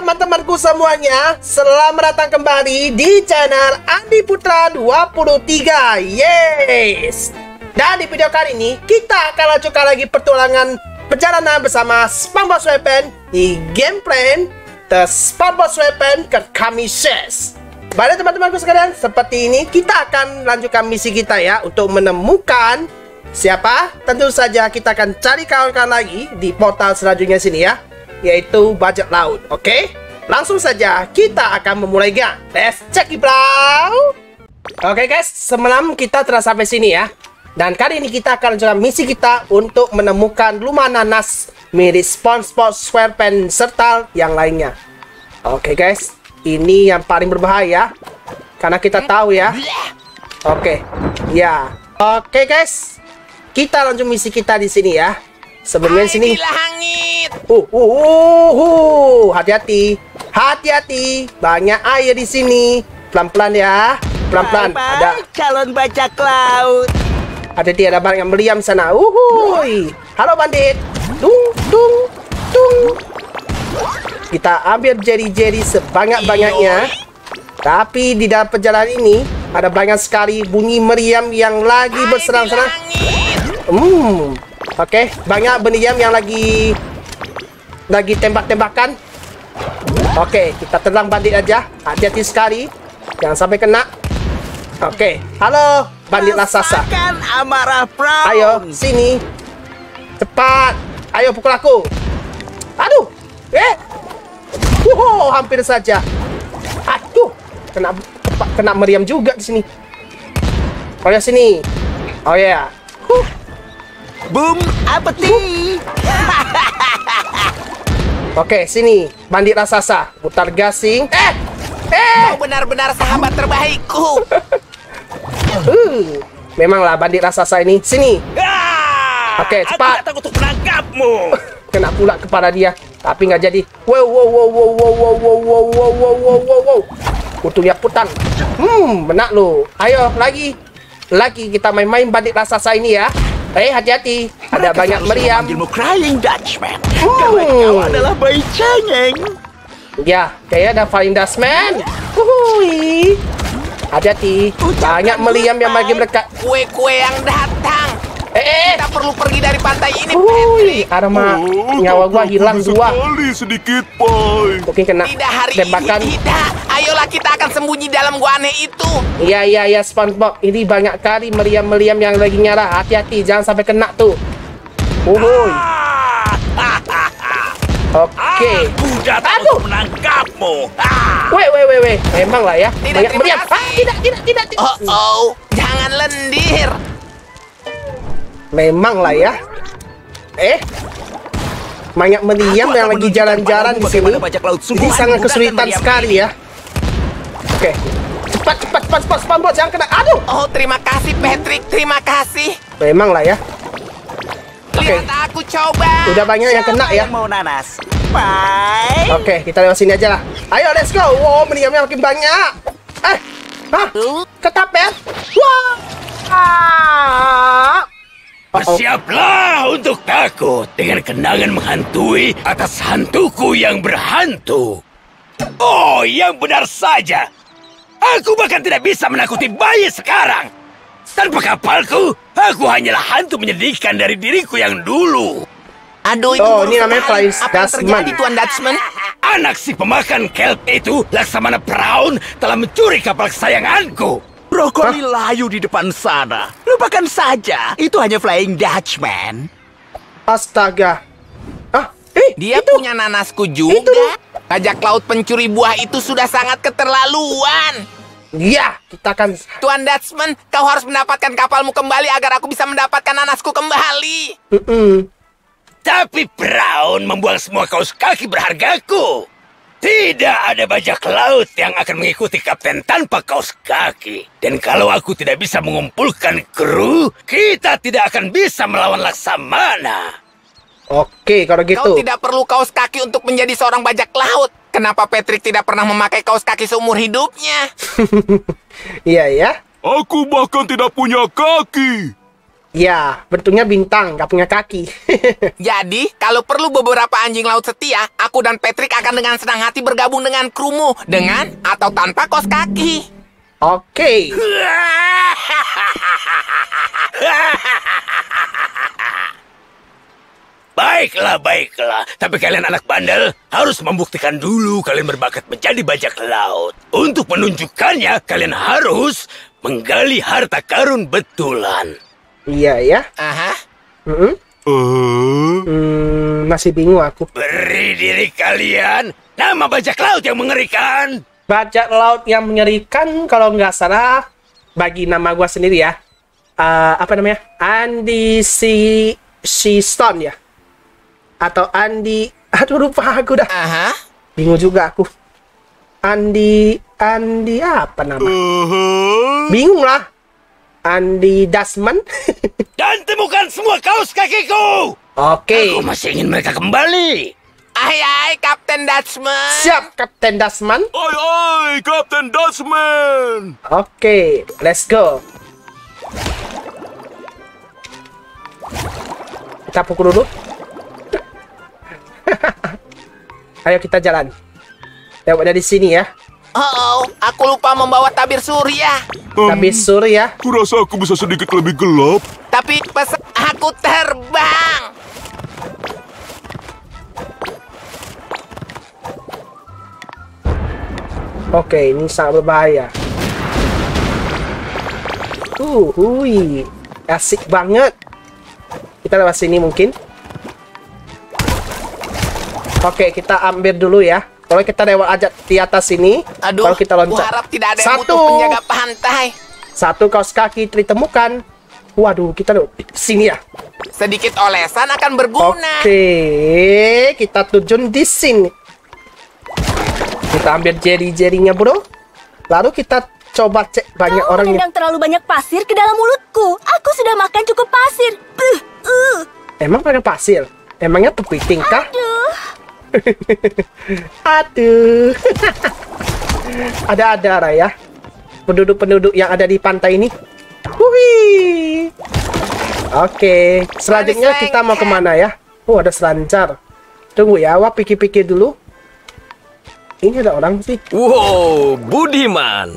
teman-temanku semuanya Selamat datang kembali di channel Andi Putra 23 Yes Dan di video kali ini Kita akan lanjutkan lagi pertulangan Perjalanan bersama SpongeBob SquarePants Di game plan The SpongeBob SquarePants ke Kamises Baiklah teman-temanku sekalian Seperti ini kita akan lanjutkan misi kita ya Untuk menemukan Siapa? Tentu saja kita akan cari kawan-kawan lagi Di portal selanjutnya sini ya yaitu bajak laut. Oke, langsung saja kita akan memulainya. Let's check it. Oke guys, semalam kita telah sampai sini ya. Dan kali ini kita akan lanjutkan misi kita untuk menemukan luma nanas mirip SpongeBob SquarePants serta yang lainnya. Oke guys, ini yang paling berbahaya karena kita tahu ya. Oke, ya. Oke guys, kita lanjut misi kita di sini ya. Sebelumnya sini. langit. Uh, uh, uh, uh. hati-hati, hati-hati. Banyak air di sini. Pelan-pelan ya, pelan-pelan. Ada, calon bajak laut. ada dia ada banyak yang meriam sana. Uhuy. Halo bandit. Tung, tung, tung. Kita ambil jeri-jeri sebanyak-banyaknya. Tapi di dalam perjalanan ini ada banyak sekali bunyi meriam yang lagi berserang-serang. Hmm. Oke, banyak meriam yang lagi lagi tembak-tembakan. Oke, kita tenang bandit aja. Hati-hati sekali. Jangan sampai kena. Oke, halo bandit raksasa. Amarah Brown. Ayo, sini. Cepat. Ayo pukul aku. Aduh. Eh. Wow, hampir saja. Aduh. Kena kena meriam juga di sini. Oh ya sini. Oh ya. Huh. Boom apeti. Oke, sini. Bandit raksasa. Putar gasing. Eh. Eh. Kau benar-benar sahabat terbaikku. Uh. Memanglah bandit raksasa ini. Sini. Ah, Oke, Aku cepat. datang untuk menangkapmu. Kena pula kepada dia. Tapi nggak jadi. Wow, wow, wow, wow, wow, wow, wow, wow, wow, wow, wow, wow, putan. Hmm, benak lo. Ayo, lagi. Lagi kita main-main bandit raksasa ini ya. Eh, hati-hati. Ada Mereka banyak meriam. Crying Dutchman. Hmm. Karena kau adalah bayi cengeng. Ya, kayak ada Flying Dustman. Wuhui. Hati-hati. Banyak meriam yang makin mendekat. Kue-kue yang datang. Eh, eh. Kita perlu pergi dari pantai ini. Patrick. Arma Oh, nyawa gua hilang dua. sekali sedikit, Pai. Mungkin kena Tidak hari tembakan. ini, tidak. Ayolah kita akan sembunyi dalam gua aneh itu. Iya iya iya SpongeBob ini banyak kali meriam-meriam yang lagi nyala. Hati-hati jangan sampai kena tuh. Uhuy. Oke. Aku datang Aduh. menangkapmu. Ah. Weh weh weh weh. Memang lah ya. Tidak, banyak meriam. Ah, tidak tidak tidak. tidak. Oh, oh, jangan lendir. Memang lah ya. Eh. Banyak meriam Aku yang lagi jalan-jalan di sini. Ini sangat kesulitan sekali ya. Oke. Cepat cepat cepat cepat SpongeBob jangan kena. Aduh. Oh, terima kasih Patrick, terima kasih. Memang lah ya. Oke. Lihat aku coba. Udah banyak yang kena ya. mau nanas? Bye. Oke, kita lewat sini aja lah. Ayo, let's go. Wow, meriamnya makin banyak. Eh, hah? Ya? Wah. Ah. Bersiaplah untuk takut dengan kenangan menghantui atas hantuku yang berhantu. Oh, yang benar saja. Aku bahkan tidak bisa menakuti bayi sekarang. Tanpa kapalku, aku hanyalah hantu menyedihkan dari diriku yang dulu. Aduh, itu Oh, ini namanya yang terjadi, Tuan Dutchman? Anak si pemakan kelp itu, Laksamana Brown, telah mencuri kapal kesayanganku. Brokoli layu di depan sana. Lupakan saja, itu hanya Flying Dutchman. Astaga. Ah, eh, Dia itu. punya nanasku juga. Bajak laut pencuri buah itu sudah sangat keterlaluan. Ya, kita akan Tuan Dutchman, kau harus mendapatkan kapalmu kembali agar aku bisa mendapatkan nanasku kembali. Mm-mm. Tapi Brown membuang semua kaos kaki berhargaku. Tidak ada bajak laut yang akan mengikuti kapten tanpa kaos kaki. Dan kalau aku tidak bisa mengumpulkan kru, kita tidak akan bisa melawan Laksamana. Oke, kalau gitu. Kau tidak perlu kaos kaki untuk menjadi seorang bajak laut. Kenapa Patrick tidak pernah memakai kaos kaki seumur hidupnya? Iya ya. Aku bahkan tidak punya kaki. Ya, bentuknya bintang, nggak punya kaki. Jadi, kalau perlu beberapa anjing laut setia, aku dan Patrick akan dengan senang hati bergabung dengan krumu dengan atau tanpa kos kaki. Oke. Baiklah, baiklah. Tapi kalian anak bandel harus membuktikan dulu kalian berbakat menjadi bajak laut. Untuk menunjukkannya, kalian harus menggali harta karun betulan. Iya ya. Aha. Mm-mm. Eh, Hmm, masih bingung aku. Beri diri kalian nama bajak laut yang mengerikan. Bajak laut yang mengerikan kalau nggak salah bagi nama gua sendiri ya. Eh, apa namanya? Andy si si Stone ya. Atau Andy aduh lupa aku dah. Aha. Bingung juga aku. Andi Andi apa nama? eh, Bingung lah. Andi Dasman. Dan temukan semua kaos kakiku. Oke. Aku masih ingin mereka kembali. Ai ai, Kapten Dutchman. Siap Kapten Dasman. Oi, oi, Kapten Dutchman. Oke, let's go. Kita pukul dulu. Ayo kita jalan. Lewat dari sini ya. Oh, oh, aku lupa membawa tabir surya. Em, Tapi surya. kurasa aku bisa sedikit lebih gelap. Tapi pas aku terbang. Oke, ini sangat berbahaya. Uh, hui. Asik banget. Kita lewat sini mungkin. Oke, kita ambil dulu ya. Kalau kita lewat aja di atas sini, Aduh, kalau kita loncat. harap tidak ada yang Satu. butuh penjaga pantai. Satu kaos kaki ditemukan. Waduh, kita lewat sini ya. Sedikit olesan akan berguna. Oke, kita tujuan di sini. Kita ambil jeri-jerinya, bro. Lalu kita coba cek banyak Kau orang yang... terlalu banyak pasir ke dalam mulutku. Aku sudah makan cukup pasir. Uh, uh. Emang pakai pasir? Emangnya kepiting kah? Aduh. Aduh. Ada-ada Raya. Penduduk-penduduk yang ada di pantai ini. Wih. Oke, selanjutnya kita mau ke mana ya? Oh, ada selancar. Tunggu ya, Wah pikir-pikir dulu. Ini ada orang sih. Wow, Budiman.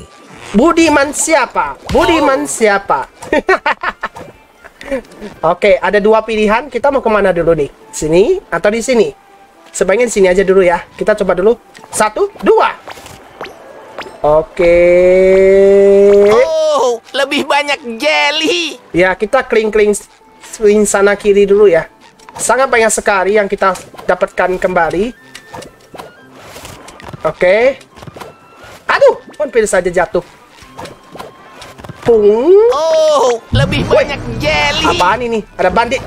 Budiman siapa? Budiman siapa? Oke, ada dua pilihan. Kita mau ke mana dulu nih? Sini atau di sini? Sebaiknya di sini aja dulu ya. Kita coba dulu. Satu, dua. Oke. Oh, lebih banyak jelly. Ya, kita kling-kling swing sana kiri dulu ya. Sangat banyak sekali yang kita dapatkan kembali. Oke. Aduh, hampir saja jatuh. Pung. Oh, lebih banyak jelly. Apaan ini? Ada bandit.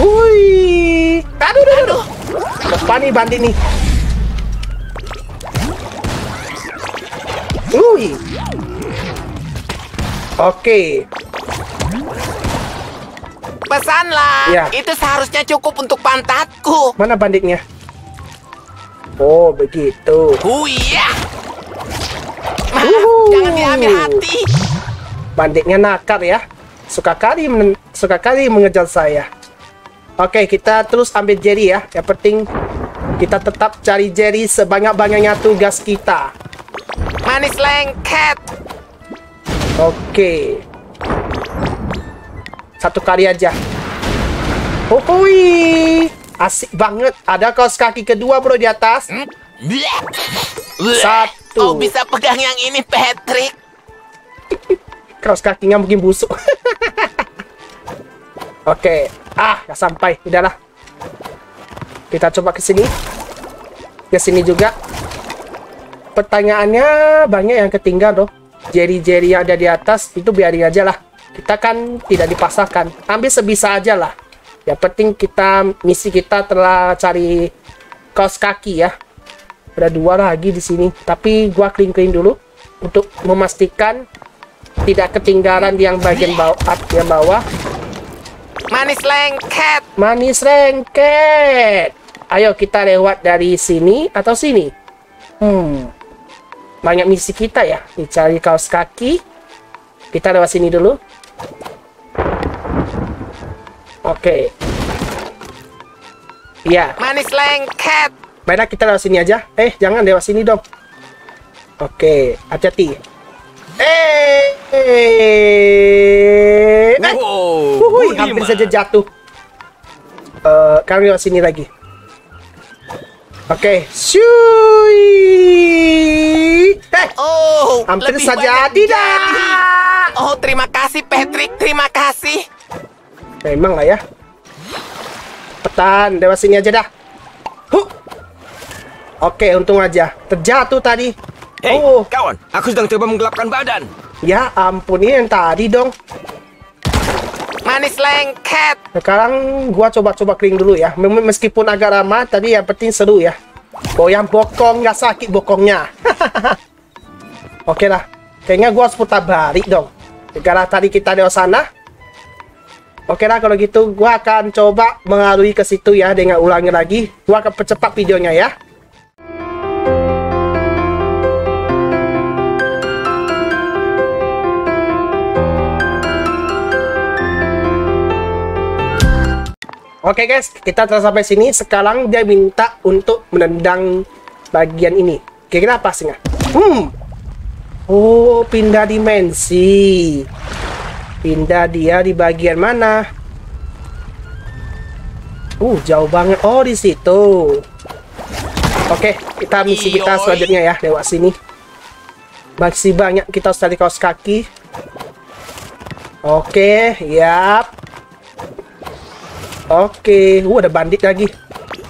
Hui. Aduh, aduh, aduh. Apa nih bandit nih? Hui. Oke. Pesanlah. Ya. Itu seharusnya cukup untuk pantatku. Mana banditnya? Oh, begitu. Huya. Maaf, Uhuh. jangan diambil hati. Banditnya nakal ya. Suka kali suka kali mengejar saya. Oke, kita terus ambil Jerry ya. Yang penting kita tetap cari Jerry sebanyak-banyaknya tugas kita. Manis lengket. Oke. Satu kali aja. Oh, hui. Asik banget. Ada kaos kaki kedua bro di atas. Satu. Kau bisa pegang yang ini, Patrick. Kaos kakinya mungkin busuk. Oke. Ah, nggak sampai. Udahlah. Kita coba ke sini. Ke sini juga. Pertanyaannya banyak yang ketinggal loh. Jeri-jeri yang ada di atas itu biarin aja lah. Kita kan tidak dipasarkan. Ambil sebisa aja lah. Yang penting kita misi kita telah cari kaos kaki ya. Ada dua lagi di sini. Tapi gua clean-clean dulu untuk memastikan tidak ketinggalan yang bagian bawah yang bawah. Manis lengket. Manis rengket. Ayo kita lewat dari sini atau sini. Hmm. Banyak misi kita ya. Dicari kaos kaki. Kita lewat sini dulu. Oke. Iya. Manis lengket. Baiklah kita lewat sini aja. Eh, jangan lewat sini dong. Oke, hati-hati. Eh, eh, eh. Wow, Wuhui, hampir saja jatuh. Eh, kami lewat sini lagi. Oke, shui. Eh, Oh, hampir lebih saja tidak. jadi. Oh, terima kasih Patrick, terima kasih. Memang lah ya. Petan, lewat sini aja dah. Huh. Oke, untung aja. Terjatuh tadi. Hei, Oh, kawan, aku sedang coba menggelapkan badan. ya ampun ini yang tadi dong. Manis lengket. Sekarang gua coba-coba kering dulu ya. Mem- Meskipun agak ramah, tadi yang penting seru ya. Goyang bokong nggak sakit bokongnya. Oke lah. Kayaknya gua harus putar balik dong. Karena tadi kita di sana. Oke lah kalau gitu gua akan coba mengalui ke situ ya dengan ulangi lagi. Gua akan percepat videonya ya. Oke guys, kita telah sampai sini. Sekarang dia minta untuk menendang bagian ini. Kira-kira apa sih nggak? Hmm. Oh, pindah dimensi. Pindah dia di bagian mana? Uh, jauh banget. Oh, di situ. Oke, kita misi kita selanjutnya ya lewat sini. Masih banyak kita harus cari kaos kaki. Oke, yap. Oke, uh ada bandit lagi.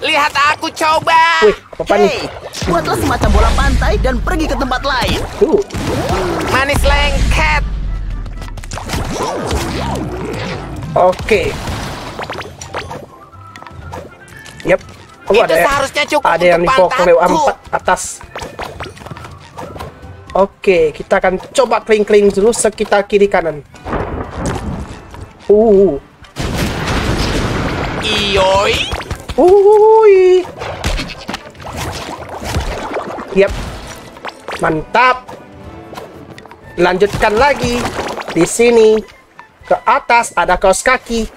Lihat aku coba. Wih, apa nih? buatlah semacam bola pantai dan pergi ke tempat lain. Uh, Manis lengket. oke. Yap. Oh, Itu ada ya. seharusnya cukup Ada yang di untuk pokok lewat empat atas. Oke, kita akan coba kling-kling dulu sekitar kiri kanan. Uh, Iyoi. Uhuhui. Yap. Mantap. Lanjutkan lagi. Di sini. Ke atas ada kaos kaki.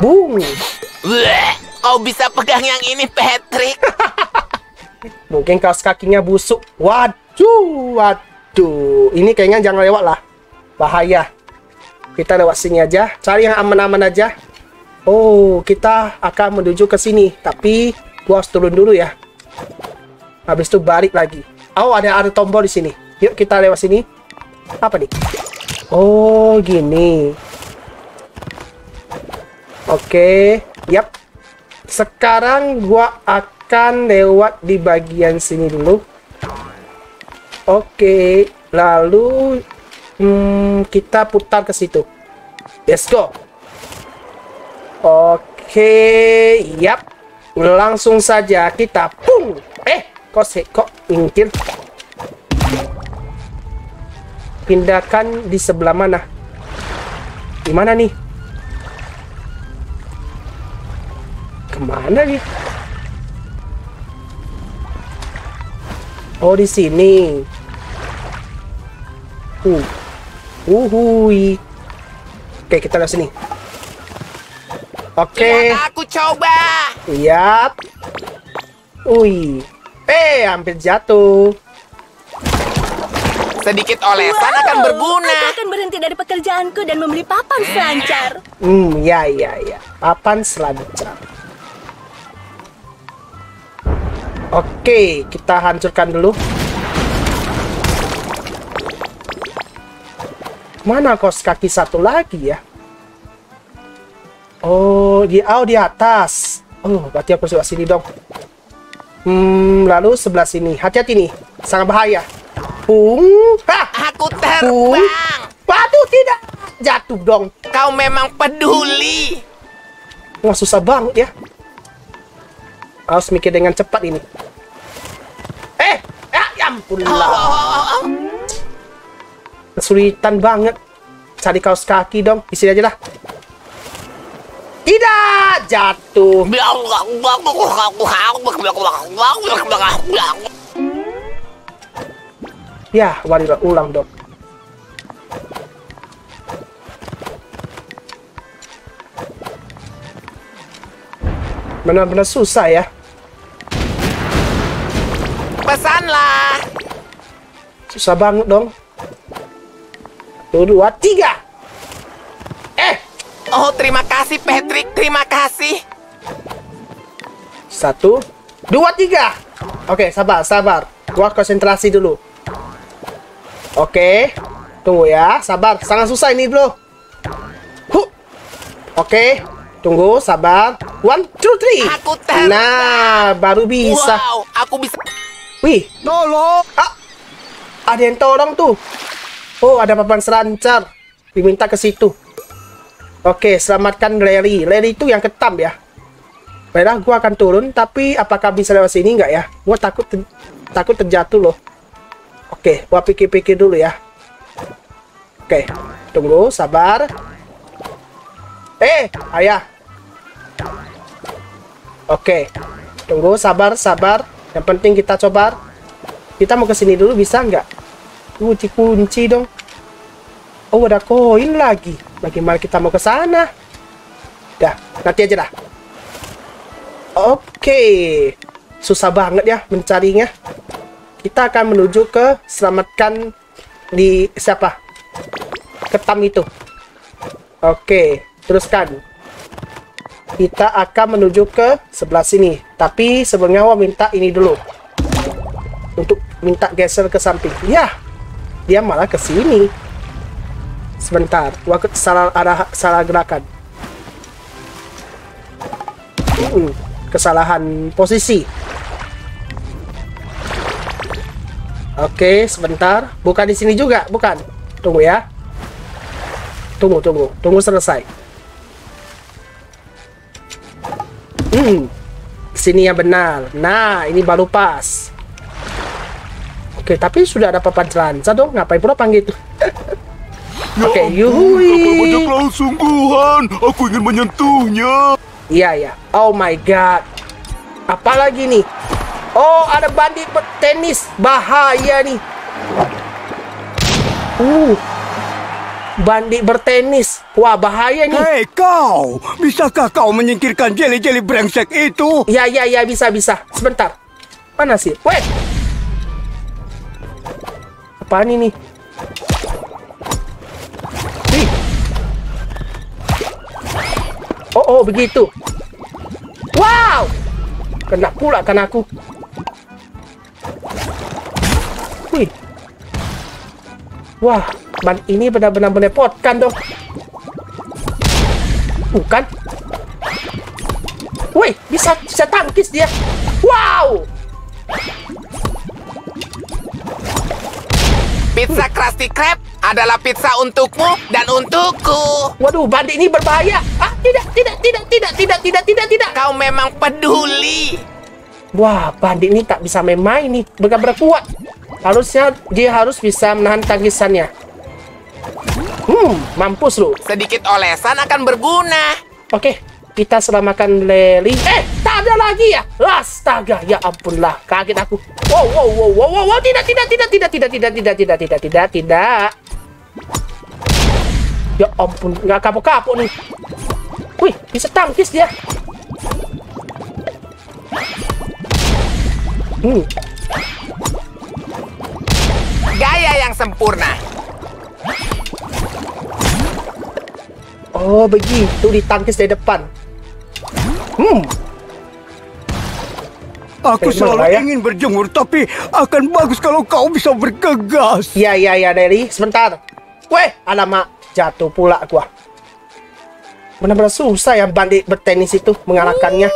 Boom. Bleh, Kau bisa pegang yang ini, Patrick. Mungkin kaos kakinya busuk. Waduh, waduh. Ini kayaknya jangan lewat lah. Bahaya. Kita lewat sini aja. Cari yang aman-aman aja. Oh, kita akan menuju ke sini. Tapi gua harus turun dulu ya. Habis itu balik lagi. Oh, ada ada tombol di sini. Yuk kita lewat sini. Apa nih? Oh, gini. Oke, yap. Sekarang gua akan lewat di bagian sini dulu. Oke, lalu hmm, kita putar ke situ. Let's go. Oke, yap. Langsung saja kita pung. Eh, kok se kok ingkir? Pindahkan di sebelah mana? Di mana nih? Ke mana nih? Oh, di sini. Uh. Uhui. Oke, kita lihat sini. Oke. Lihat aku coba. Yap. Ui. Eh, hampir jatuh. Sedikit olesan akan berguna. Aku akan berhenti dari pekerjaanku dan membeli papan selancar. Hmm, ya, ya, ya. Papan selancar. Oke, kita hancurkan dulu. Mana kos kaki satu lagi ya? Oh, di oh, di atas. Oh, berarti aku lewat sini dong. Hmm, lalu sebelah sini. Hati-hati nih, sangat bahaya. Pung. Hah! Aku Pung. terbang. Waduh, tidak. Jatuh dong. Kau memang peduli. Wah, susah banget ya. Harus mikir dengan cepat ini. Eh, ah, ya ampun lah. Oh, Kesulitan banget. Cari kaos kaki dong. Di sini aja lah. Tidak, jatuh. Ya, warilah ulang dong. Benar-benar susah ya. Pesanlah. Susah banget dong. Satu, dua, tiga. Eh, Oh, terima kasih Patrick. Terima kasih. satu, dua, tiga. Oke, sabar, sabar. Gua konsentrasi dulu. Oke, tunggu ya. Sabar, sangat susah ini bro. Huh. Oke, tunggu, sabar. One, two, three. Aku terbang. Nah, baru bisa. Wow, aku bisa. Wih, Tolong! Ah, ada yang tolong tuh. Oh, ada papan selancar. Diminta ke situ. Oke, selamatkan Larry. Larry itu yang ketam ya. Baiklah, gua akan turun, tapi apakah bisa lewat sini nggak ya? Gua takut ter- takut terjatuh loh. Oke, gua pikir-pikir dulu ya. Oke, tunggu, sabar. Eh, ayah. Oke, tunggu, sabar, sabar. Yang penting kita coba. Kita mau ke sini dulu bisa nggak? Kunci kunci dong. Oh ada koin lagi. Bagaimana kita mau ke sana? Dah, nanti aja dah. Oke, susah banget ya mencarinya. Kita akan menuju ke selamatkan di siapa? Ketam itu. Oke, teruskan. Kita akan menuju ke sebelah sini. Tapi sebelumnya gua minta ini dulu. Untuk minta geser ke samping. Ya, dia malah ke sini. Sebentar, ke salah arah salah gerakan. Hmm, kesalahan posisi. Oke, sebentar. Bukan di sini juga, bukan. Tunggu ya. Tunggu, tunggu. Tunggu selesai. Hmm. Sini yang benar. Nah, ini baru pas. Oke, tapi sudah ada papan celanca dong. Ngapain pula panggil itu? Ya Oke, ampun, yuhui. kapal bajak laut sungguhan. Aku ingin menyentuhnya. Iya, iya. Oh my god. Apalagi nih? Oh, ada bandit bertenis. Bahaya nih. Uh. Bandit bertenis. Wah, bahaya nih. Hei kau, bisakah kau menyingkirkan jeli-jeli brengsek itu? Ya, ya, ya, bisa, bisa. Sebentar. Mana sih? Wait. Apaan ini? Oh, oh, begitu. Wow. Kena pula kan aku. Wih. Wah, ban ini benar-benar merepotkan dong. Bukan? Wih, bisa bisa tangkis dia. Wow. Pizza Krusty Krab adalah pizza untukmu dan untukku. Waduh, bandit ini berbahaya. Ah, tidak, tidak, tidak, tidak, tidak, tidak, tidak, tidak. Kau memang peduli. Wah, bandit ini tak bisa main-main nih. Benar-benar kuat. Harusnya dia harus bisa menahan tangkisannya. Hmm, mampus lu. Sedikit olesan akan berguna. Oke, kita selamatkan Lely. Eh, tak ada lagi ya? Astaga, ya ampun lah. Kaget aku. Wow, wow, wow, wow, wow, wow. Tidak, tidak, tidak, tidak, tidak, tidak, tidak, tidak, tidak, tidak, tidak. Ya ampun, nggak kapok-kapok nih. Wih, bisa tangkis dia. Hmm, Gaya yang sempurna. oh begitu ditangkis dari depan. Hmm, Aku Eh, selalu ya? ingin berjemur, tapi akan bagus kalau kau bisa bergegas. ya, ya, ya, Derry. Sebentar. Weh, alamak, jatuh pula gua. Benar-benar susah ya bandit bertenis itu mengalahkannya.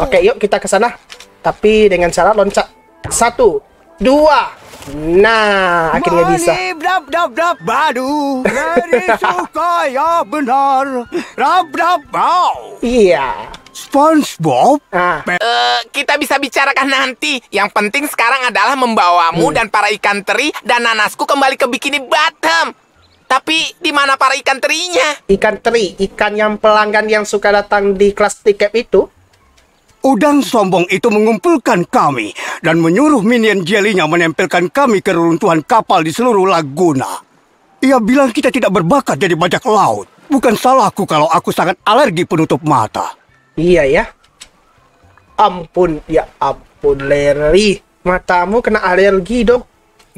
Oke, yuk kita ke sana. Tapi dengan cara loncat. Satu, dua. Nah, akhirnya bisa. Dap dap dap badu, dari suka ya benar. Dap dap bau. Iya. SpongeBob, Ah, Eh, kita bisa bicarakan nanti. Yang penting sekarang adalah membawamu dan para ikan teri dan nanasku kembali ke Bikini Bottom. Tapi di mana para ikan terinya? ikan teri, ikan yang pelanggan yang suka datang di kelas tiket itu. Udang sombong itu mengumpulkan kami dan menyuruh minion jelinya menempelkan kami ke reruntuhan kapal di seluruh laguna. Ia bilang kita tidak berbakat jadi bajak laut. Bukan salahku kalau aku sangat alergi penutup mata. Iya ya. Ampun, ya ampun, Larry. Matamu kena alergi dong.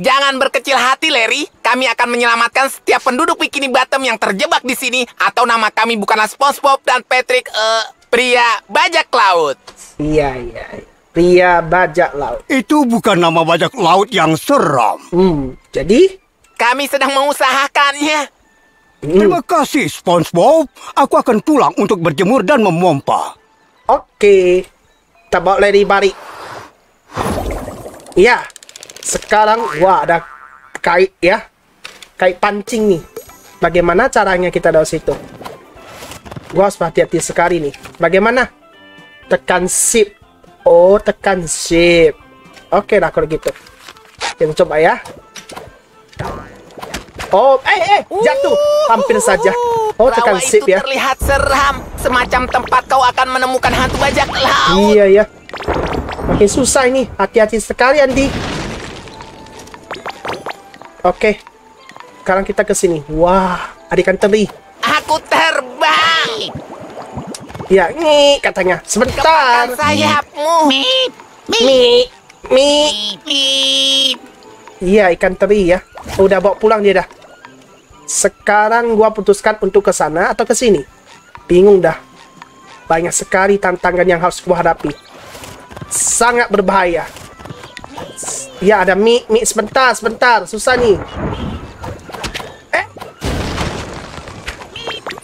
Jangan berkecil hati, Larry. Kami akan menyelamatkan setiap penduduk Bikini Bottom yang terjebak di sini. Atau nama kami bukanlah SpongeBob dan Patrick, eh, pria bajak laut. Iya, iya. iya. Pria bajak laut. Itu bukan nama bajak laut yang seram. Hmm, jadi? Kami sedang mengusahakannya. Hmm. Terima kasih, SpongeBob. Aku akan pulang untuk berjemur dan memompa. Oke. Kita bawa Larry balik. Ya. Sekarang, wah ada kait ya. Kait pancing nih. Bagaimana caranya kita dari situ? Gua harus hati-hati sekali nih. Bagaimana? Tekan shift. Oh, tekan shift. Oke lah kalau gitu. Kita coba ya. Oh, eh, eh, jatuh. Hampir saja. Oh, tekan Rawa itu ya. terlihat seram. Semacam tempat kau akan menemukan hantu bajak laut. Iya ya. Makin susah ini. Hati-hati sekali Andi. Oke. Sekarang kita ke sini. Wah, ada ikan teri. Aku terbang. Ya, ini katanya. Sebentar. Sayapmu. Mi, mi. Iya, ikan teri ya. Udah bawa pulang dia dah. Sekarang gua putuskan untuk ke sana atau ke sini. Bingung dah. Banyak sekali tantangan yang harus gua hadapi. Sangat berbahaya. Ya, ada mie, mie sebentar, sebentar. Susah nih.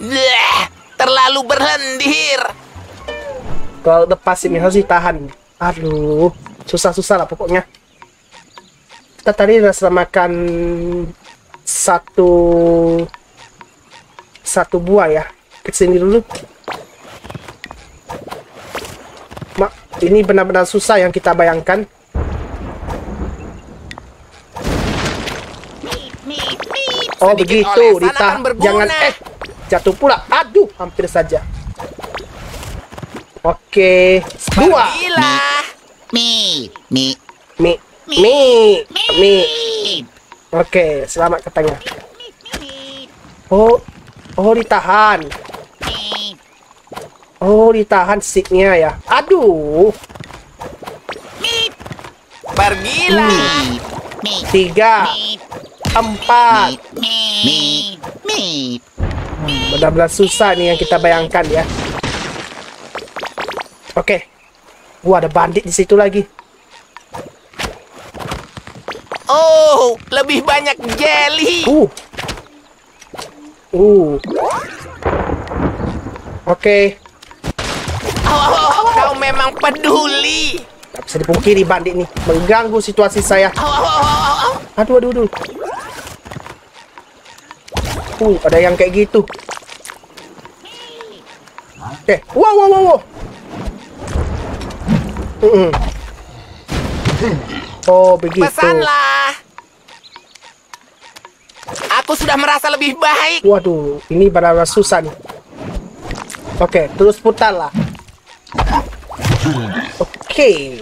Bleh, terlalu berlendir. Kalau lepas ini harus ditahan. Aduh, susah-susah lah pokoknya. Kita tadi udah selamatkan satu satu buah ya. Ke sini dulu. Mak, ini benar-benar susah yang kita bayangkan. Oh Sedikit begitu, ditahan. Jangan eh jatuh pula. Aduh, hampir saja. Oke, dua. Mi, mi, Mi, mi, mi. Oke, selamat katanya. Oh, oh ditahan. Oh, ditahan seatnya ya. Aduh, Pergilah. tiga, empat. Mi. Benar-benar susah nih yang kita bayangkan ya. Oke, gua ada bandit di situ lagi. Oh, lebih banyak jelly. Uh, uh. Oke, Oh, kau memang peduli. tak bisa dipungkiri bandit nih mengganggu situasi saya. Oh, oh, oh, oh, oh. Aduh, aduh, aduh. Uh, ada yang kayak gitu. Oke, wow, wow, wow, wow. Mm-mm. Oh, begitu. Pesanlah. Aku sudah merasa lebih baik. Waduh, ini benar-benar susah nih. Oke, terus putarlah. Oke.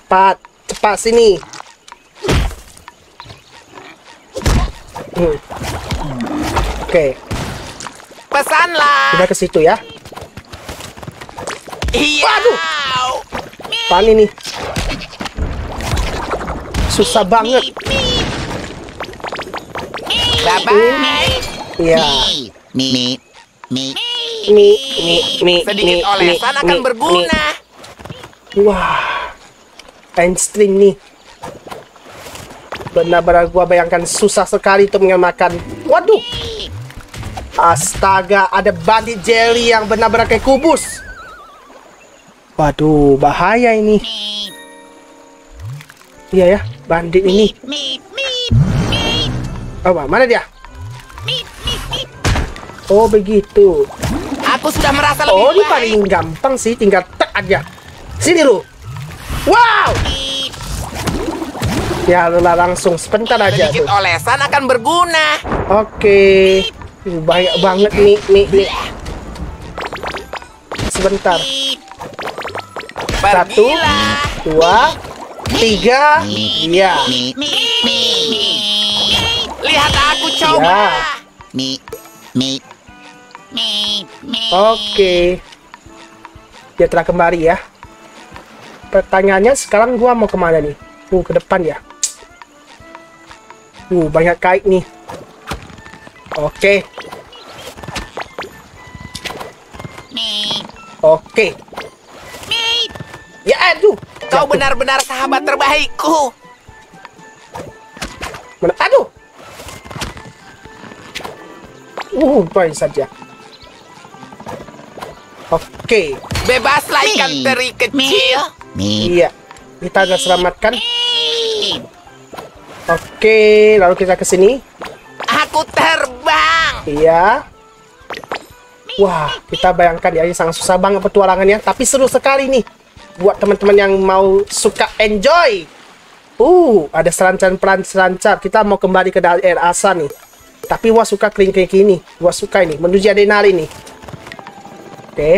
Cepat, cepat sini. Oke, Pesanlah. kita ke situ ya. Iya. Waduh. Apaan ini? Susah banget. Bye-bye. Iya. Mi, mi, mi, Mi, mi, mi, Sedikit mi, olesan mi, akan mi, berguna. mi. Wah. Einstein nih. Benar-benar gua bayangkan susah sekali untuk menyelamatkan. Waduh. Astaga, ada bandit jelly yang benar-benar kayak kubus. Waduh, bahaya ini. Iya ya, bandit ini. Oh, mana dia? Oh, begitu. Aku sudah merasa lebih Oh, ini paling gampang sih, tinggal tek aja. Sini lu. Wow! Ya, lu lah langsung sebentar aja Sedikit tuh. olesan akan berguna. Oke. Uh, Banyak banget nih, nih, nih. Sebentar. Satu, dua, tiga. Mi, Lihat aku coba. Ya. Oke. Dia telah kembali ya. Pertanyaannya sekarang gua mau ke mana nih? Uh, ke depan ya. Uh, banyak kait nih. Oke, Me, oke. me. Ya, aduh. Kau benar-benar sahabat terbaikku. Mana? Aduh. Uh, baik saja. Oke. Bebaslah ikan teri kecil. Iya. Kita agak selamatkan. Oke, lalu kita ke sini. Aku terbang. Iya. Wah, kita bayangkan ya, ini sangat susah banget petualangannya, tapi seru sekali nih buat teman-teman yang mau suka enjoy. Uh, ada selancar pelan selancar. Kita mau kembali ke daerah asa nih. Tapi wah suka kering kering ini. Wah suka ini menuju Adenali nih. Oke,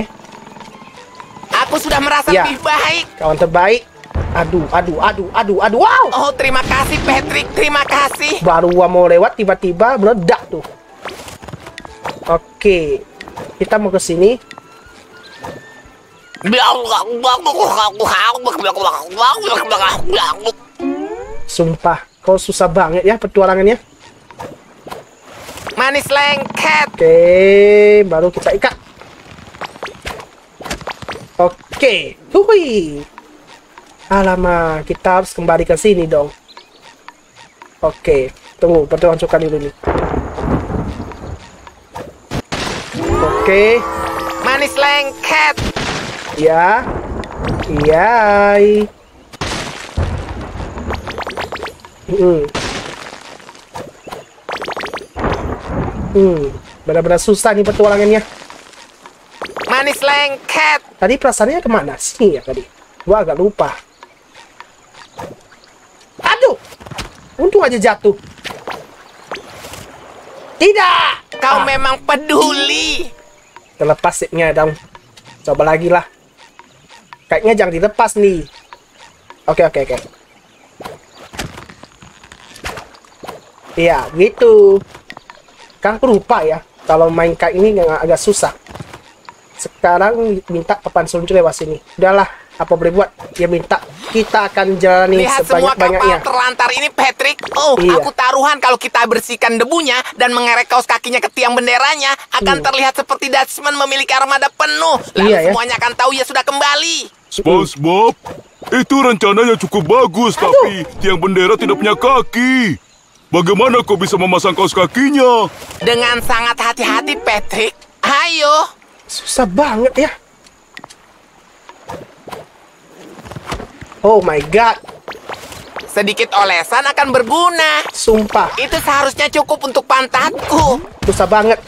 Aku sudah merasa Ya. lebih baik. kawan terbaik. Aduh, aduh, aduh, aduh, aduh. Wow! Oh, terima kasih Patrick. Terima kasih. Baru gua mau lewat tiba-tiba meledak tuh. Oke. Kita mau ke sini. Sumpah, kau susah banget ya petualangannya. Manis lengket. Oke, baru kita ikat. Oke, hui. Alamak, kita harus kembali ke sini dong. Oke, tunggu, pertualangan suka dulu nih. Oke, Manis lengket. ya, iya. Hmm. Hmm, benar-benar susah nih petualangannya. Manis lengket. Tadi perasaannya ke mana sih ya tadi? Gua agak lupa. Aduh! Untung aja jatuh. Tidak! Kau Ah, memang peduli. terlepas sipnya dong. Coba lagi lah. Kayaknya jangan dilepas nih. Oke, oke, oke. Iya, gitu. Kan aku lupa ya. Kalau main kayak ini agak, agak susah. Sekarang minta papan seluncur lewat sini. Udahlah, apa boleh buat? Dia minta kita akan jalani Lihat semua kapal sebanyak-banyaknya. terlantar ini, Patrick. Oh, Iya. aku taruhan kalau kita bersihkan debunya dan mengerek kaos kakinya ke tiang benderanya, akan Hmm. terlihat seperti Dutchman memiliki armada penuh. Lalu Iya, ya. semuanya akan tahu ia sudah kembali. SpongeBob, itu rencananya cukup bagus, tapi tiang bendera tidak punya kaki. Bagaimana kau bisa memasang kaos kakinya? Dengan sangat hati-hati, Patrick. Ayo. Susah banget ya. Oh my god, Sedikit olesan akan berguna. sumpah. Itu seharusnya cukup untuk pantatku. Susah banget.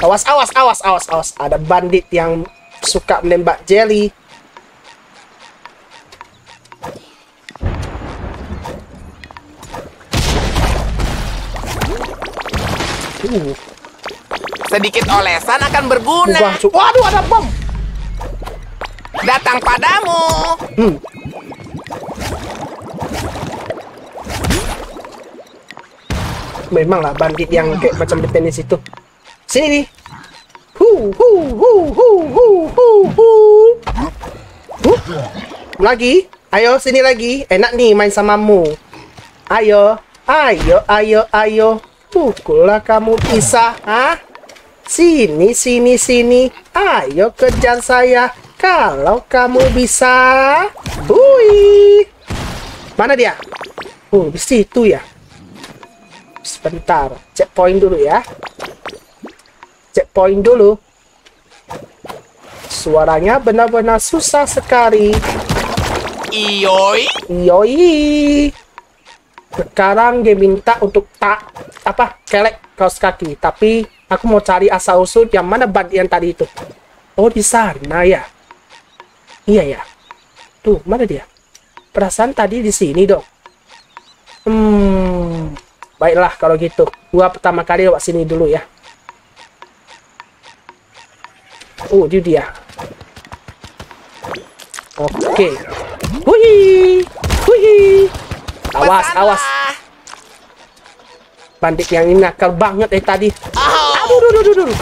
Awas, awas, awas, awas, awas. Ada bandit yang suka menembak jelly. Uh, Sedikit olesan akan berguna. Waduh, ada bom. Datang padamu. Hmm. Memang lah bandit yang kayak macam di tenis itu. Sini nih. Hu hu hu hu hu hu hu. Huh? Lagi? Ayo sini lagi. Enak nih main samamu. Ayo, ayo, ayo, ayo. Pukullah kamu bisa, ah? Sini, sini, sini. Ayo kejar saya. Kalau kamu bisa. Hui. Mana dia? Oh, di situ ya. Sebentar. Checkpoint dulu ya. Checkpoint dulu. Suaranya benar-benar susah sekali. Iyoi. Yoi. Sekarang dia minta untuk tak apa kelek kaos kaki. Tapi aku mau cari asal usul yang mana bandit yang tadi itu. Oh di sana ya. Iya ya. Tuh mana dia? Perasaan tadi di sini dong. Hmm. Baiklah kalau gitu. Gua pertama kali lewat sini dulu ya. Oh, itu dia. Oke. Wih. Wih. Awas, Pesanlah. awas. Bandit yang ini nakal banget dari tadi. Oh, Aduh, aduh, aduh, aduh.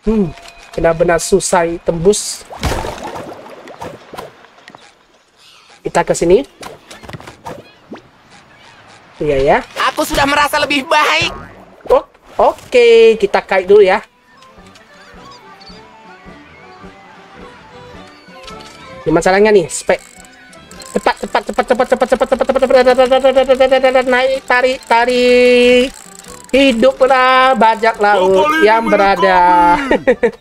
Hmm, benar-benar susah tembus. Kita ke sini. Iya ya. aku sudah merasa lebih baik. Oh, oke, kita kait dulu ya. Gimana caranya nih? Spek. Cepat, cepat, cepat, cepat, cepat, cepat, cepat, cepat, cepat, cepat, cepat, naik, tarik, tarik. Hiduplah bajak laut yang berada.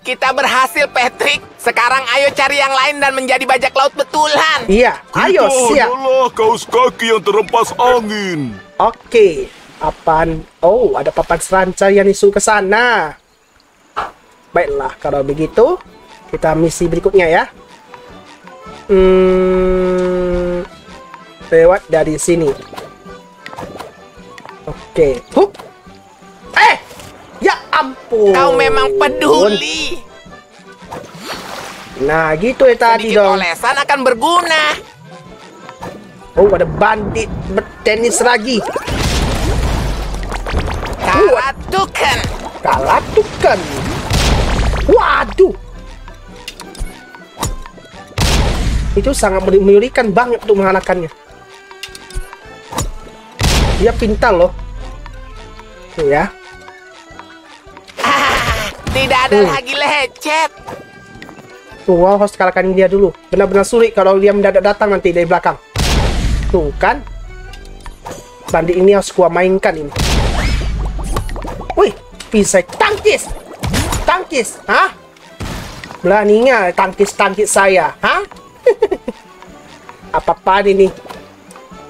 Kita berhasil, Patrick. Sekarang ayo cari yang lain dan menjadi bajak laut betulan. Iya, ayo Kita siap. adalah kaos kaki yang terempas angin. Oke, apaan? Oh, ada papan selancar yang isu ke sana. Baiklah, kalau begitu, kita misi berikutnya ya. Hmm, lewat dari sini. Oke, hup. Eh, ya ampun. Kau memang peduli. Nah, gitu ya tadi Sedikit dong. olesan akan berguna. Oh, ada bandit bertenis lagi. Karatukan. Kalatukan. Waduh. Itu sangat mengerikan banget untuk mengalahkannya. Dia pintar loh. Tuh ya. Tidak ada Hmm. lagi lecet. Tuh, wow, harus kalahkan dia dulu. Benar-benar sulit kalau dia mendadak datang nanti dari belakang. Tuh kan. Bandit ini harus gua mainkan ini. Wih, bisa tangkis. Tangkis, hah? Beraninya tangkis-tangkis saya, hah? Apa-apa ini?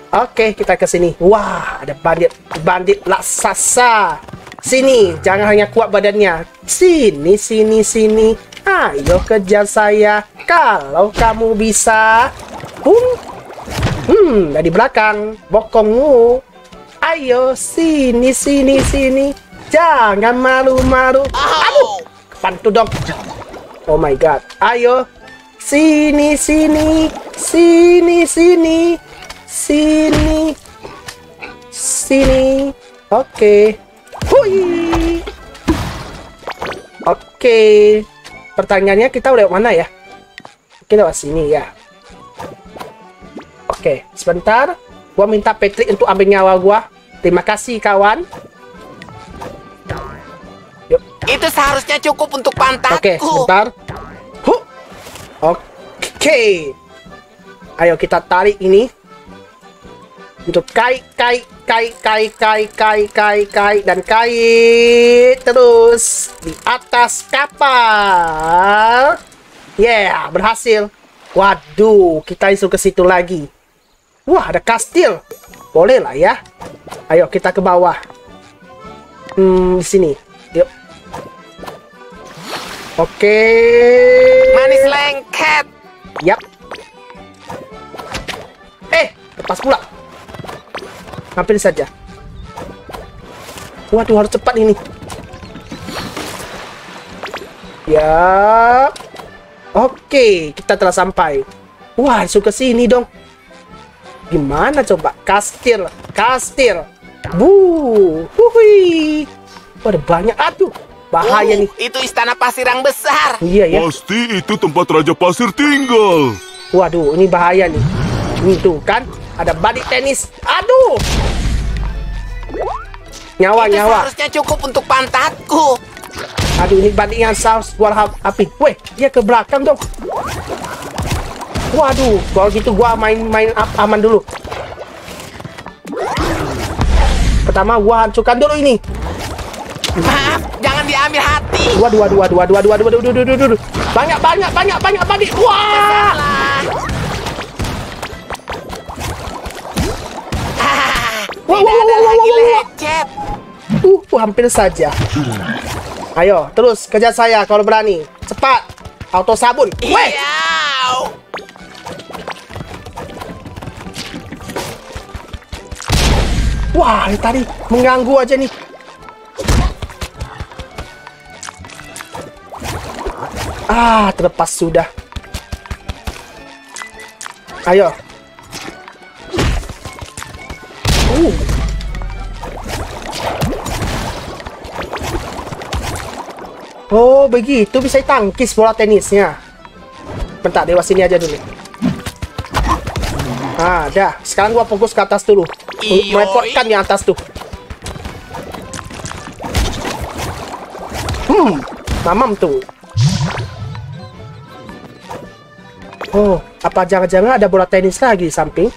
Oke, kita ke sini. Wah, ada bandit bandit raksasa. Sini, jangan hanya kuat badannya. Sini, sini, sini. Ayo kejar saya. Kalau kamu bisa. Hum. Hmm, dari belakang. Bokongmu. Ayo, sini, sini, sini. Jangan malu-malu. Aduh, bantu dong. Oh my god. Ayo. Sini, sini. Sini, sini. Sini. Sini. Oke. Hui. Oke. Pertanyaannya kita lewat mana ya? Kita lewat sini ya. Oke, sebentar. Gua minta Patrick untuk ambil nyawa gua. Terima kasih kawan. Yuk. Itu seharusnya cukup untuk Oke, pantatku. sebentar. Oke. Ayo kita tarik ini. Untuk kait, kait, kait, kait, kait, kait, kait, kait, dan kait terus di atas kapal. Yeah, berhasil. Waduh, kita isu ke situ lagi. Wah, ada kastil. Boleh lah ya. Ayo kita ke bawah. Hmm, sini. Yuk. Oke. Manis lengket. Yap. Eh, lepas pula. Hampir saja. Waduh, harus cepat ini. Yap. Oke, kita telah sampai. Wah, suka sini dong. Gimana coba? Kastil, kastil. Bu, hui. Ada banyak. Aduh, bahaya Uh, nih. Itu istana pasir yang besar. Iya ya. Pasti itu tempat Raja Pasir tinggal. Waduh, ini bahaya nih. Ini tuh kan, ada body tenis. Aduh. Nyawa, Itu nyawa. seharusnya cukup untuk pantatku. Aduh, ini yang saus hap- api. Weh, dia ke belakang dong. Waduh, kalau gitu gua main-main aman dulu. Pertama gua hancurkan dulu ini. Maaf, diambil hati. Waduh, waduh, waduh, waduh, waduh, waduh, waduh, waduh, waduh. Banyak, banyak, banyak, banyak bandit. Wah! Wah, wah, wah, wah, lagi wah, lecet. Uh, hampir saja. Ayo, terus kejar saya kalau berani. Cepat. Auto sabun. Weh, Iya. wah, ini tadi mengganggu aja nih. Ah, terlepas sudah. Ayo. Uh. Oh, begitu bisa tangkis bola tenisnya. Bentar, dewa sini aja dulu. Ah, dah. Sekarang gua fokus ke atas dulu. Iyoi. Merepotkan yang atas tuh. Hmm, mamam tuh. Oh, apa jangan-jangan ada bola tenis lagi di samping?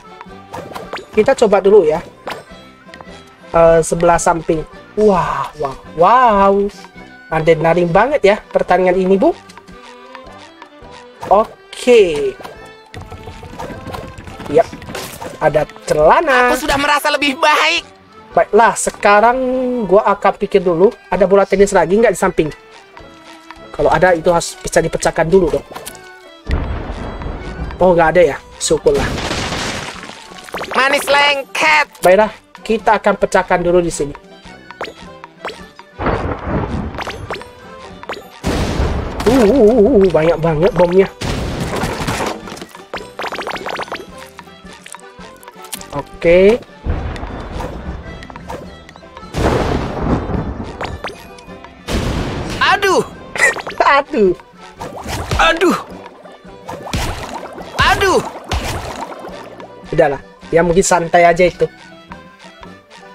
Kita coba dulu ya. Eh, sebelah samping. Wah, wow, wow. Adrenalin banget ya pertandingan ini, Bu. Oke. Yap. Ada celana. Aku sudah merasa lebih baik. Baiklah, sekarang gua akan pikir dulu. Ada bola tenis lagi nggak di samping? Kalau ada itu harus bisa dipecahkan dulu dong. Oh, nggak ada ya? Syukurlah. Manis lengket. Baiklah, kita akan pecahkan dulu di sini. Uh, uh, uh, uh, banyak banget bomnya. Oke. Aduh, Aduh. aduh. Aduh. Udahlah, ya mungkin santai aja itu.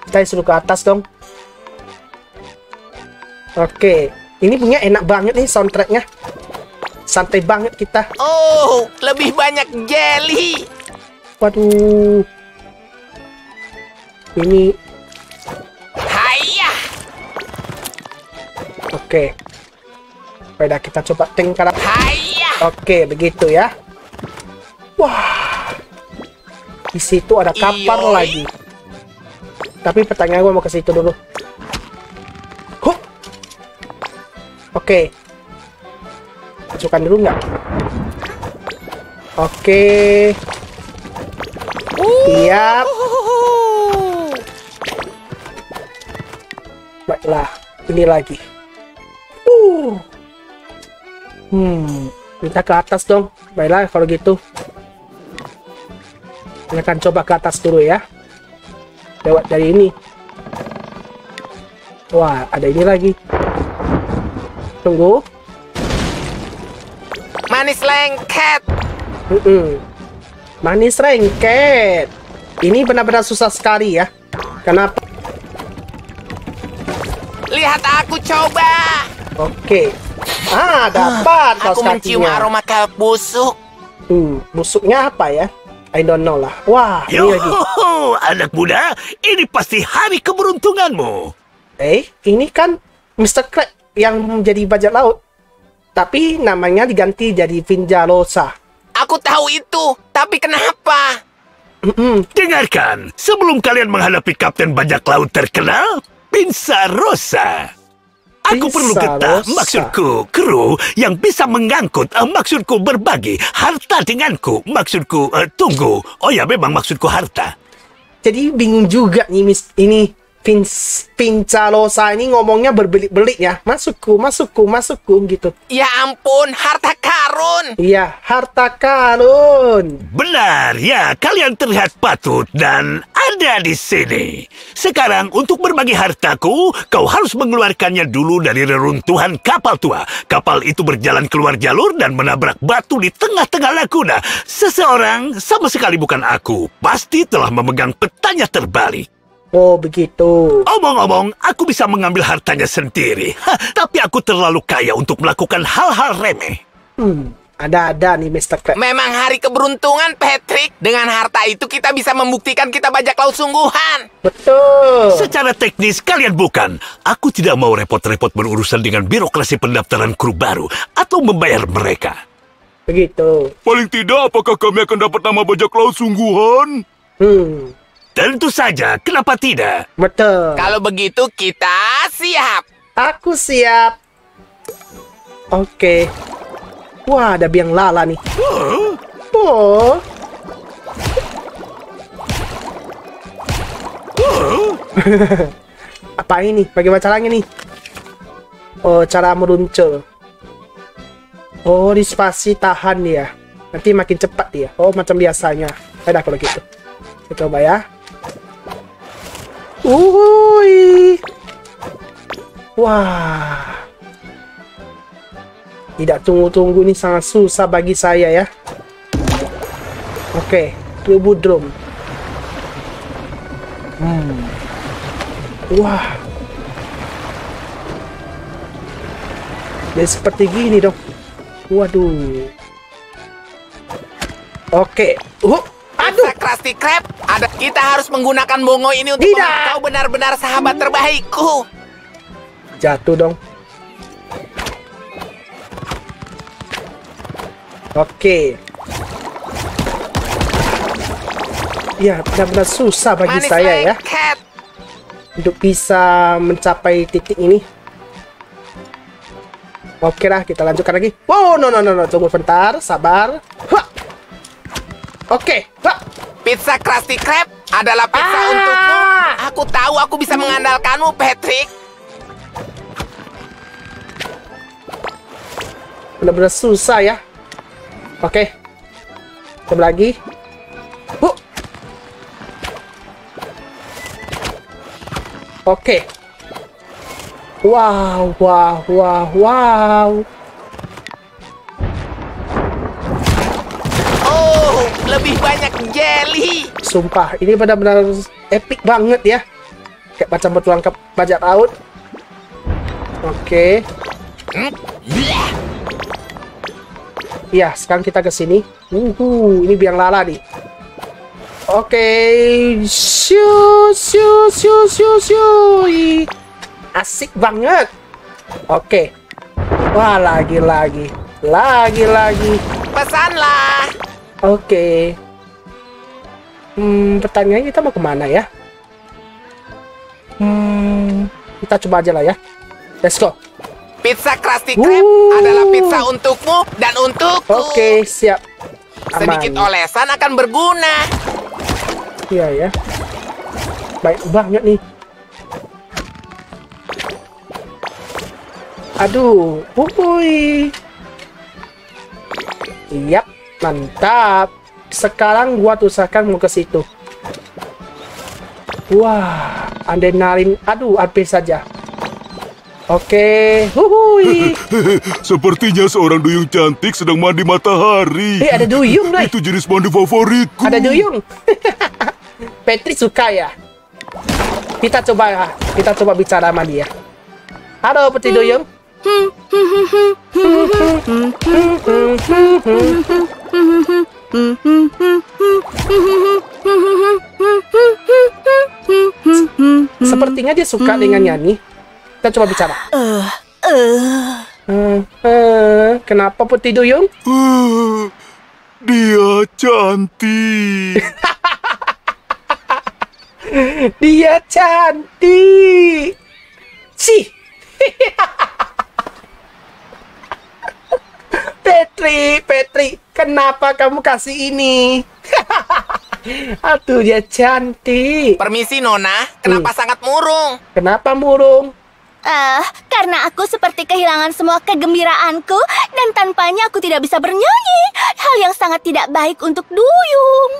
Kita suruh ke atas dong. Oke, ini punya enak banget nih soundtracknya. Santai banget kita. Oh, lebih banyak jelly. Waduh. Ini Hayah. oke. Udah kita coba kanan. Hayah. Oke, begitu ya. Di situ ada Iyoi. lagi. Tapi pertanyaan gue mau ke situ dulu. Huh. Oke. Masukkan dulu nggak? Oke. Siap. Baiklah, ini lagi. Uh. Hmm, kita ke atas dong. Baiklah kalau gitu. Kita akan coba ke atas dulu ya. Lewat dari ini. Wah, ada ini lagi. Tunggu. Manis lengket. Mm-mm. Manis rengket. Ini benar-benar susah sekali ya. Kenapa? Lihat aku coba. Oke. Ah, dapat kaos Aku mencium aroma kalb busuk. Hmm, busuknya apa ya? I don't know lah. Wah, ini lagi. Yoho, anak muda, ini pasti hari keberuntunganmu. Eh, ini kan Mr. Crab yang menjadi bajak laut. Tapi namanya diganti jadi Vinjalosa. Aku tahu itu, tapi kenapa? Dengarkan, sebelum kalian menghadapi kapten bajak laut terkenal, Pinsa Rosa. Aku perlu getah, Rosa. maksudku kru yang bisa mengangkut, eh, maksudku berbagi harta denganku, maksudku eh, tunggu. Oh ya, memang maksudku harta. Jadi bingung juga nih Miss ini Vince Pincalosa ini ngomongnya berbelit-belit ya. Masukku, masukku, masukku gitu. Ya ampun, harta karun. Iya, harta karun. Benar, ya, kalian terlihat patut dan ada di sini. Sekarang, untuk berbagi hartaku, kau harus mengeluarkannya dulu dari reruntuhan kapal tua. Kapal itu berjalan keluar jalur dan menabrak batu di tengah-tengah laguna. Seseorang, sama sekali bukan aku, pasti telah memegang petanya terbalik. Oh, begitu. Omong-omong, aku bisa mengambil hartanya sendiri. Hah, tapi aku terlalu kaya untuk melakukan hal-hal remeh. Hmm, ada-ada nih Mr. Crab. Memang hari keberuntungan, Patrick. Dengan harta itu kita bisa membuktikan kita bajak laut sungguhan. Betul. Secara teknis kalian bukan. Aku tidak mau repot-repot berurusan dengan birokrasi pendaftaran kru baru atau membayar mereka. Begitu. Paling tidak, apakah kami akan dapat nama bajak laut sungguhan? Hmm, Tentu saja, kenapa tidak? betul. Kalau begitu, kita siap. Aku siap. Oke. Wah, ada biang lala nih. Oh. Apa ini? Bagaimana caranya nih? Oh, cara meluncur. Oh, di spasi tahan dia. Nanti makin cepat dia. Oh, macam biasanya. Ada kalau gitu. Kita coba ya. Uhui. Wah. Tidak tunggu-tunggu ini sangat susah bagi saya ya. Oke, tubuh drum. Hmm. Wah. Jadi seperti gini dong. Waduh. Oke. Uh, Pizza Krusty Krab, ada kita harus menggunakan bongo ini untuk Tidak. kau benar-benar sahabat terbaikku. Jatuh dong. Oke. Ya, benar-benar susah bagi Manis saya ya lengket. untuk bisa mencapai titik ini. Oke lah, kita lanjutkan lagi. Wow, no no no no, tunggu bentar, sabar. Hah. Oke, Hah. Pizza Krusty Krab adalah pizza Ah. untukmu. Aku tahu aku bisa mengandalkanmu, Patrick. benar-benar susah ya. Oke. Coba lagi. Huh. Oke. Wow, wow, wow, wow. Oh, lebih banyak jelly. Sumpah, ini benar-benar epic banget ya. Kayak macam petualang ke bajak laut. Oke. Bleh. Iya, sekarang kita ke sini. Uhu, ini biang lala nih. Oke, shoo, shoo, shoo, shoo, Asik banget. Oke. Wah, lagi-lagi. Lagi-lagi. Pesanlah. Oke. Hmm, pertanyaannya kita mau ke mana ya? Hmm, kita coba aja lah ya. Let's go. Pizza Krusty Krab Wuh. adalah pizza untukmu dan untukku. Oke, siap. Aman. Sedikit olesan akan berguna. Iya ya. Baik banget nih. Aduh, wuih. Yap, mantap. Sekarang gua usahakan mau ke situ. Wah, adrenalin. Aduh, habis saja. Oke, wuhui. Sepertinya seorang duyung cantik sedang mandi matahari. Eh, ada duyung. Itu jenis mandi favoritku. Ada duyung. Petri suka ya. Kita coba kita coba bicara sama dia. Halo Petri duyung. Sepertinya dia suka dengan nyanyi. Kita coba bicara. Hmm, eh, kenapa Petri duyung? Ah, Dia cantik. Dia cantik. Sih. Petri, Petri, kenapa kamu kasih ini? Aduh, dia cantik. Permisi Nona, kenapa Hmm. sangat murung? Kenapa murung? Ah, karena aku seperti kehilangan semua kegembiraanku dan tanpanya aku tidak bisa bernyanyi. Hal yang sangat tidak baik untuk duyung.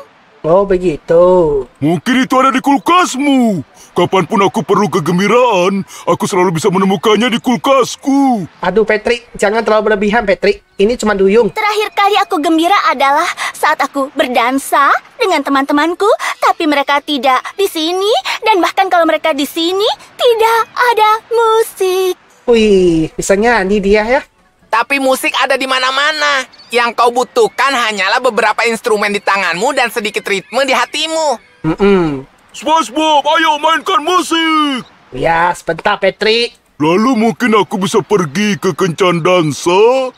Oh, begitu. Mungkin itu ada di kulkasmu. Kapan pun aku perlu kegembiraan, aku selalu bisa menemukannya di kulkasku. Aduh, Petri, jangan terlalu berlebihan, Petri. Ini cuma duyung. Terakhir kali aku gembira adalah saat aku berdansa dengan teman-temanku, tapi mereka tidak di sini dan bahkan kalau mereka di sini tidak ada musik. Wih, bisa nyanyi dia ya. Tapi musik ada di mana-mana. Yang kau butuhkan hanyalah beberapa instrumen di tanganmu dan sedikit ritme di hatimu. Mm-mm. SpongeBob, ayo mainkan musik. Ya, sebentar, Petri. Lalu mungkin aku bisa pergi ke kencan dansa.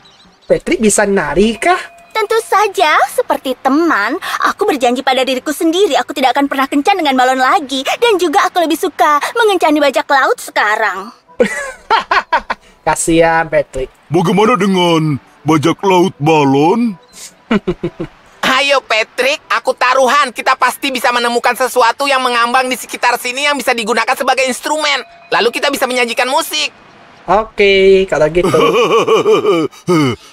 Petri bisa nari kah? Tentu saja, seperti teman, aku berjanji pada diriku sendiri aku tidak akan pernah kencan dengan balon lagi. Dan juga aku lebih suka mengencani bajak laut sekarang. Kasihan, Petri. Bagaimana dengan bajak laut balon? Ayo Patrick, aku taruhan kita pasti bisa menemukan sesuatu yang mengambang di sekitar sini yang bisa digunakan sebagai instrumen. Lalu kita bisa menyajikan musik. Oke, kalau gitu.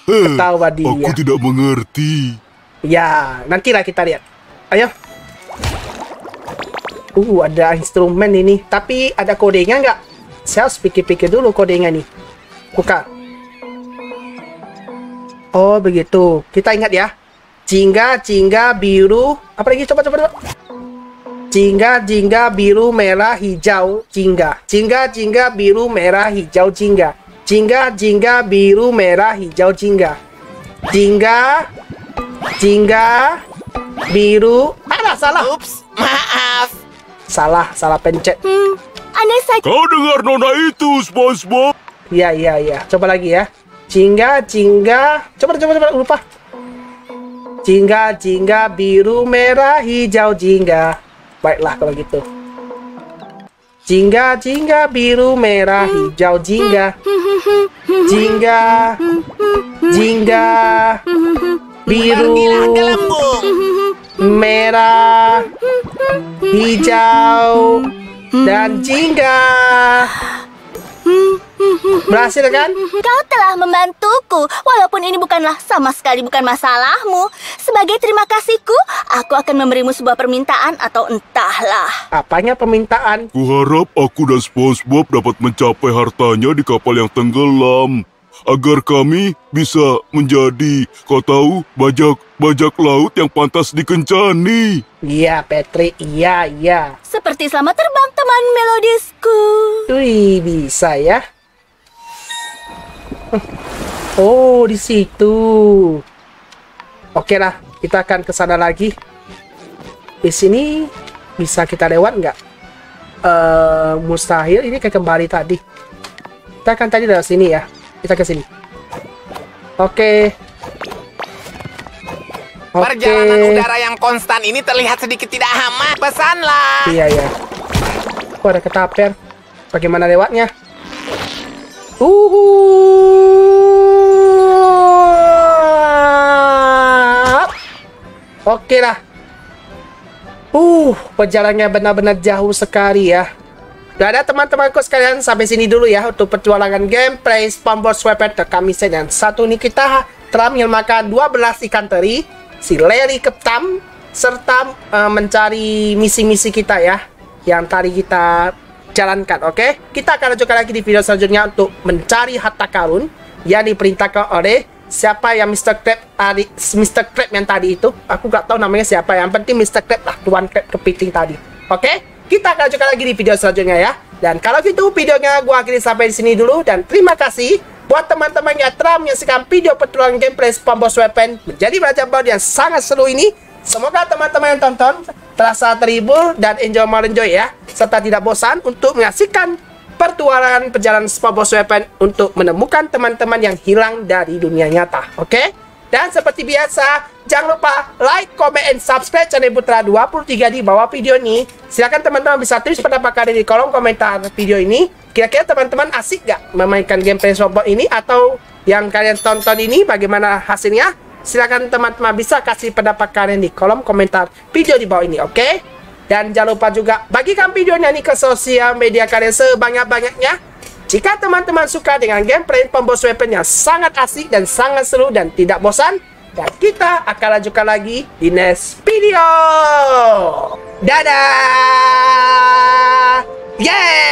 Ketawa dia. Aku tidak mengerti. Ya, nantilah kita lihat. Ayo. Uh, ada instrumen ini. Tapi ada kodenya nggak? Saya harus pikir-pikir dulu kodenya nih. Buka. Oh, begitu. Kita ingat ya. Jingga, jingga, biru. Apa lagi? Coba, coba, coba. Jingga, jingga, biru, merah, hijau, jingga. Jingga, jingga, biru, merah, hijau, jingga. Jingga, jingga, biru, merah, hijau, jingga. Jingga, jingga, biru. Ada salah. Ups, maaf. Salah, salah pencet. Hmm, saja Kau dengar nona itu, SpongeBob? Iya, iya, iya. Coba lagi ya. Jingga, jingga. Coba, coba, coba. Lupa. Jingga, jingga, biru, merah, hijau, jingga. Baiklah kalau gitu. Jingga, jingga, biru, merah, hijau, jingga. Jingga, jingga, biru, merah, hijau, dan jingga. Berhasil kan? Kau telah membantuku, walaupun ini bukanlah sama sekali bukan masalahmu. Sebagai terima kasihku, aku akan memberimu sebuah permintaan atau entahlah. Apanya permintaan? Kuharap aku dan SpongeBob dapat mencapai hartanya di kapal yang tenggelam. Agar kami bisa menjadi, kau tahu, bajak-bajak laut yang pantas dikencani. Iya, Patrick. Iya, iya. Seperti selamat terbang teman melodisku. Wih, bisa ya. Oh, di situ. Oke lah, kita akan ke sana lagi. Di sini bisa kita lewat nggak? Eh, mustahil. Ini kayak kembali tadi. Kita akan tadi lewat sini ya. Kita ke sini. Oke. Oke. Perjalanan udara yang konstan ini terlihat sedikit tidak aman. Pesanlah. Iya, iya. Oh, ada ketaper. Bagaimana lewatnya? Uhuh. Oke lah. Uh, perjalanannya benar-benar jauh sekali ya. Udah ada teman-temanku sekalian sampai sini dulu ya untuk petualangan gameplay SpongeBob SquarePants kami dan satu ini kita telah menyelesaikan 12 ikan teri, si Larry Keptam, serta eh, mencari misi-misi kita ya yang tadi kita jalankan, oke? Kita akan lanjutkan lagi di video selanjutnya untuk mencari harta karun yang diperintahkan oleh siapa yang Mr. Crab tadi, Mr. Crab yang tadi itu. Aku gak tahu namanya siapa, yang penting Mr. Crab lah, Tuan Crab kepiting tadi. Oke? Kita akan lanjutkan lagi di video selanjutnya ya. Dan kalau gitu videonya gua akhiri sampai di sini dulu dan terima kasih buat teman-teman yang telah menyaksikan video petualangan gameplay SpongeBob SquarePants menjadi belajar baru yang sangat seru ini. Semoga teman-teman yang tonton terasa terhibur dan enjoy enjoy ya, serta tidak bosan untuk menyaksikan pertualangan perjalanan SpongeBob SquarePants untuk menemukan teman-teman yang hilang dari dunia nyata. Oke? Dan seperti biasa, jangan lupa like, comment, and subscribe channel Putra 23 di bawah video ini. Silakan teman-teman bisa tulis pendapat kalian di kolom komentar video ini. Kira-kira teman-teman asik gak memainkan gameplay robot ini atau yang kalian tonton ini bagaimana hasilnya? Silakan teman-teman bisa kasih pendapat kalian di kolom komentar video di bawah ini, oke? Dan jangan lupa juga bagikan videonya ini ke sosial media kalian sebanyak-banyaknya. Jika teman-teman suka dengan gameplay pembos weapon yang sangat asik dan sangat seru dan tidak bosan, dan kita akan lanjutkan lagi di next video. Dadah! Yeah!